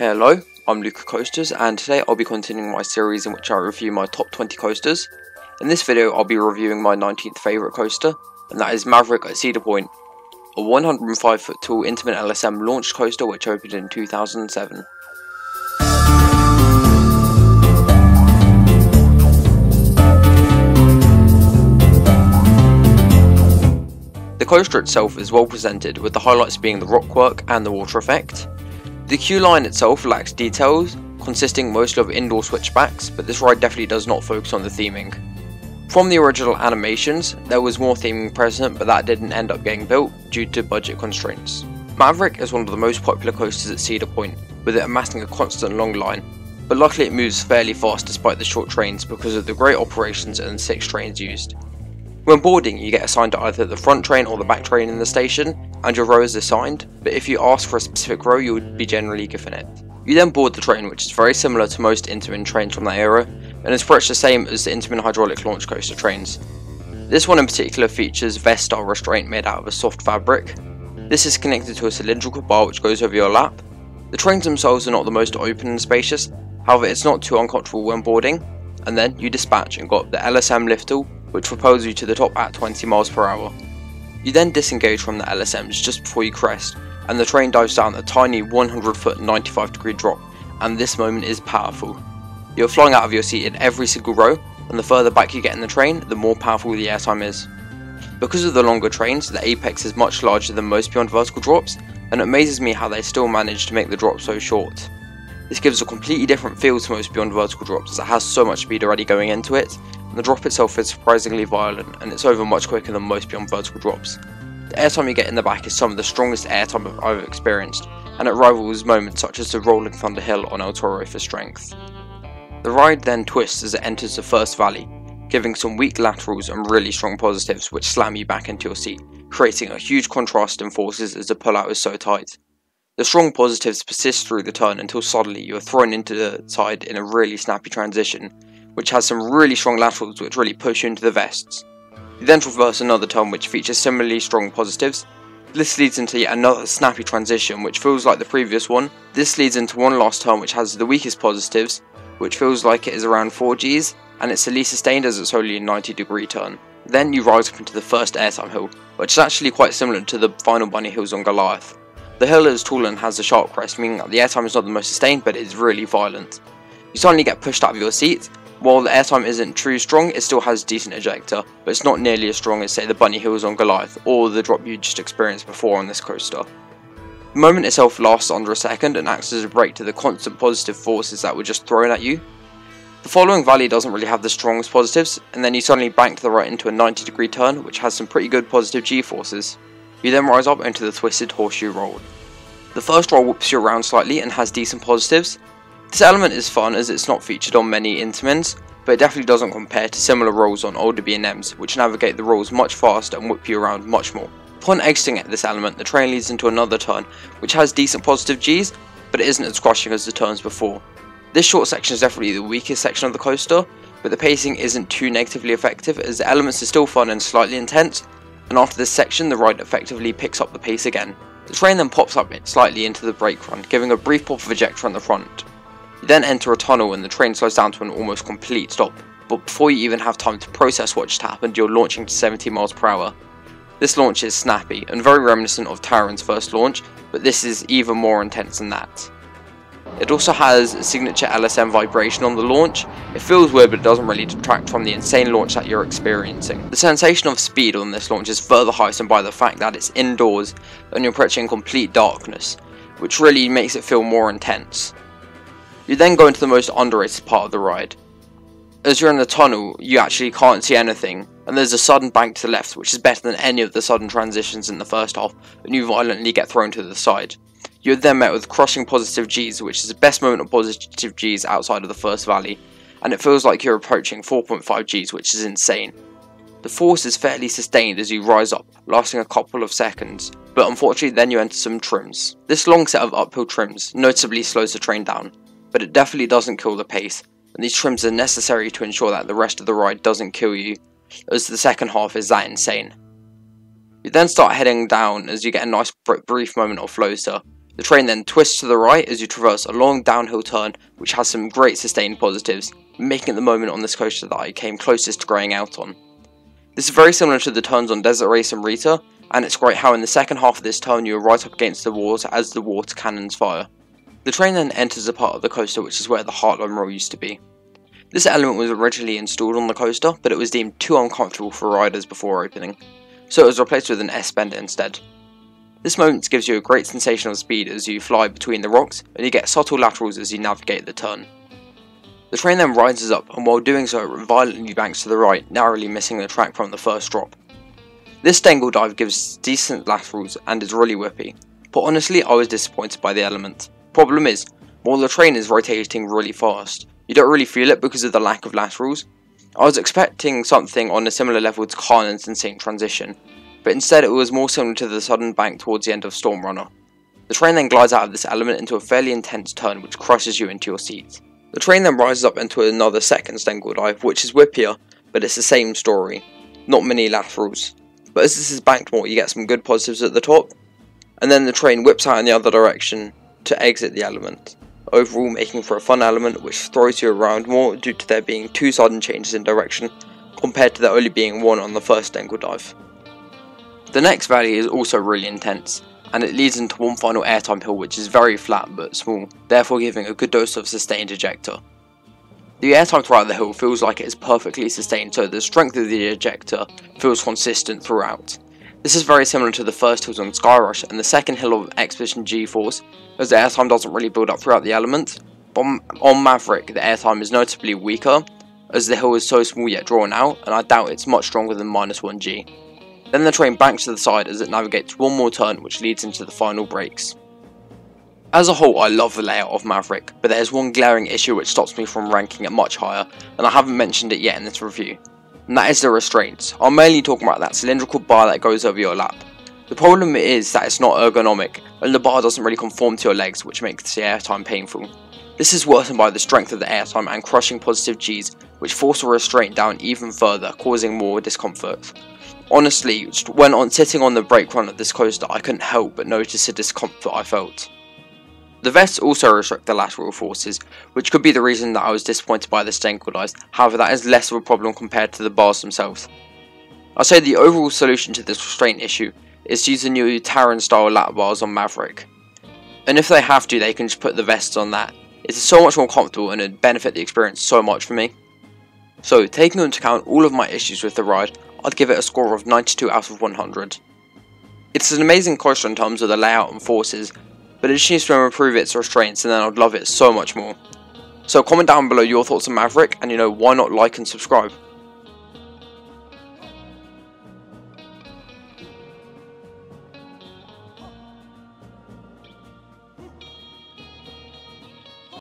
Hello, I'm Luca Coasters and today I'll be continuing my series in which I review my top 20 coasters. In this video I'll be reviewing my 19th favourite coaster and that is Maverick at Cedar Point, a 105 foot tall Intamin LSM launched coaster which opened in 2007. The coaster itself is well presented with the highlights being the rockwork and the water effect. The queue line itself lacks details, consisting mostly of indoor switchbacks, but this ride definitely does not focus on the theming. From the original animations, there was more theming present, but that didn't end up getting built due to budget constraints. Maverick is one of the most popular coasters at Cedar Point, with it amassing a constant long line, but luckily it moves fairly fast despite the short trains because of the great operations and the six trains used. When boarding, you get assigned to either the front train or the back train in the station, and your row is assigned, but if you ask for a specific row, you would be generally given it. You then board the train, which is very similar to most Intamin trains from that era, and is pretty much the same as the Intamin hydraulic launch coaster trains. This one in particular features vest-style restraint made out of a soft fabric. This is connected to a cylindrical bar which goes over your lap. The trains themselves are not the most open and spacious, however it's not too uncomfortable when boarding, and then you dispatch and got the LSM lift which propels you to the top at 20 miles per hour. You then disengage from the LSMs just before you crest, and the train dives down a tiny 100 foot 95 degree drop, and this moment is powerful. You're flying out of your seat in every single row, and the further back you get in the train, the more powerful the airtime is. Because of the longer trains, the apex is much larger than most beyond vertical drops, and it amazes me how they still manage to make the drop so short. This gives a completely different feel to most beyond vertical drops as it has so much speed already going into it, and the drop itself is surprisingly violent and it's over much quicker than most beyond vertical drops. The airtime you get in the back is some of the strongest airtime I've experienced, and it rivals moments such as the Rolling Thunder Hill on El Toro for strength. The ride then twists as it enters the first valley, giving some weak laterals and really strong positives which slam you back into your seat, creating a huge contrast in forces as the pullout is so tight. The strong positives persist through the turn until suddenly you are thrown into the side in a really snappy transition, which has some really strong laterals which really push into the vests. You then traverse another turn which features similarly strong positives. This leads into yet another snappy transition which feels like the previous one. This leads into one last turn which has the weakest positives, which feels like it is around 4 Gs, and it's the least sustained as it's only a 90 degree turn. Then you rise up into the first airtime hill, which is actually quite similar to the final bunny hills on Goliath. The hill is tall and has a sharp crest, meaning that the airtime is not the most sustained, but it is really violent. You suddenly get pushed out of your seat, while the airtime isn't true strong, it still has decent ejector, but it's not nearly as strong as say the bunny hills on Goliath or the drop you just experienced before on this coaster. The moment itself lasts under a second and acts as a break to the constant positive forces that were just thrown at you. The following valley doesn't really have the strongest positives, and then you suddenly bank to the right into a 90 degree turn which has some pretty good positive g-forces. You then rise up into the twisted horseshoe roll. The first roll whips you around slightly and has decent positives, this element is fun as it's not featured on many Intamins, but it definitely doesn't compare to similar rolls on older B&Ms, which navigate the rolls much faster and whip you around much more. Upon exiting at this element, the train leads into another turn, which has decent positive Gs, but it isn't as crushing as the turns before. This short section is definitely the weakest section of the coaster, but the pacing isn't too negatively effective as the elements are still fun and slightly intense, and after this section the ride effectively picks up the pace again. The train then pops up slightly into the brake run, giving a brief pop of ejector on the front. You then enter a tunnel and the train slows down to an almost complete stop, but before you even have time to process what just happened, you're launching to 70 miles per hour. This launch is snappy and very reminiscent of Taron's first launch, but this is even more intense than that. It also has signature LSM vibration on the launch. It feels weird but it doesn't really detract from the insane launch that you're experiencing. The sensation of speed on this launch is further heightened by the fact that it's indoors and you're approaching complete darkness, which really makes it feel more intense. You then go into the most underrated part of the ride. As you're in the tunnel, you actually can't see anything, and there's a sudden bank to the left, which is better than any of the sudden transitions in the first half, and you violently get thrown to the side. You're then met with crushing positive Gs, which is the best moment of positive Gs outside of the first valley, and it feels like you're approaching 4.5 Gs, which is insane. The force is fairly sustained as you rise up, lasting a couple of seconds, but unfortunately then you enter some trims. This long set of uphill trims noticeably slows the train down, but it definitely doesn't kill the pace, and these trims are necessary to ensure that the rest of the ride doesn't kill you, as the second half is that insane. You then start heading down as you get a nice brief moment of floater, The train then twists to the right as you traverse a long downhill turn which has some great sustained positives, making it the moment on this coaster that I came closest to graying out on. This is very similar to the turns on Desert Race and Rita, and it's great how in the second half of this turn you are right up against the water as the water cannons fire. The train then enters a part of the coaster which is where the Heartline Roll used to be. This element was originally installed on the coaster, but it was deemed too uncomfortable for riders before opening, so it was replaced with an S-bender instead. This moment gives you a great sensation of speed as you fly between the rocks, and you get subtle laterals as you navigate the turn. The train then rises up, and while doing so it violently banks to the right, narrowly missing the track from the first drop. This Stengel dive gives decent laterals and is really whippy, but honestly I was disappointed by the element. Problem is, while the train is rotating really fast, you don't really feel it because of the lack of laterals. I was expecting something on a similar level to Carlin's insane transition, but instead it was more similar to the sudden bank towards the end of Storm Runner. The train then glides out of this element into a fairly intense turn which crushes you into your seat. The train then rises up into another second Stengel dive, which is whippier, but it's the same story. Not many laterals. But as this is banked more, you get some good positives at the top, and then the train whips out in the other direction to exit the element overall making for a fun element which throws you around more due to there being two sudden changes in direction compared to there only being one on the first Stengel dive. The next valley is also really intense, and it leads into one final airtime hill which is very flat but small, therefore giving a good dose of sustained ejector. The airtime throughout the hill feels like it is perfectly sustained so the strength of the ejector feels consistent throughout, this is very similar to the first hills on Skyrush and the second hill of Expedition G-Force, as the airtime doesn't really build up throughout the element. But on Maverick, the airtime is notably weaker, as the hill is so small yet drawn out, and I doubt it's much stronger than minus 1G. Then the train banks to the side as it navigates one more turn which leads into the final brakes. As a whole, I love the layout of Maverick, but there is one glaring issue which stops me from ranking it much higher, and I haven't mentioned it yet in this review and that is the restraints. I'm mainly talking about that cylindrical bar that goes over your lap. The problem is that it's not ergonomic, and the bar doesn't really conform to your legs, which makes the airtime painful. This is worsened by the strength of the airtime and crushing positive Gs, which force the restraint down even further, causing more discomfort. Honestly, when on sitting on the brake run of this coaster, I couldn't help but notice the discomfort I felt. The vests also restrict the lateral forces, which could be the reason that I was disappointed by the Stengel dives, however that is less of a problem compared to the bars themselves. I'd say the overall solution to this restraint issue is to use the new Taron style lap bars on Maverick. And if they have to, they can just put the vests on that. It's so much more comfortable and it'd benefit the experience so much for me. So, taking into account all of my issues with the ride, I'd give it a score of 92 out of 100. It's an amazing coaster in terms of the layout and forces, but it just needs to improve its restraints and then I'd love it so much more. So comment down below your thoughts on Maverick and you know why not like and subscribe.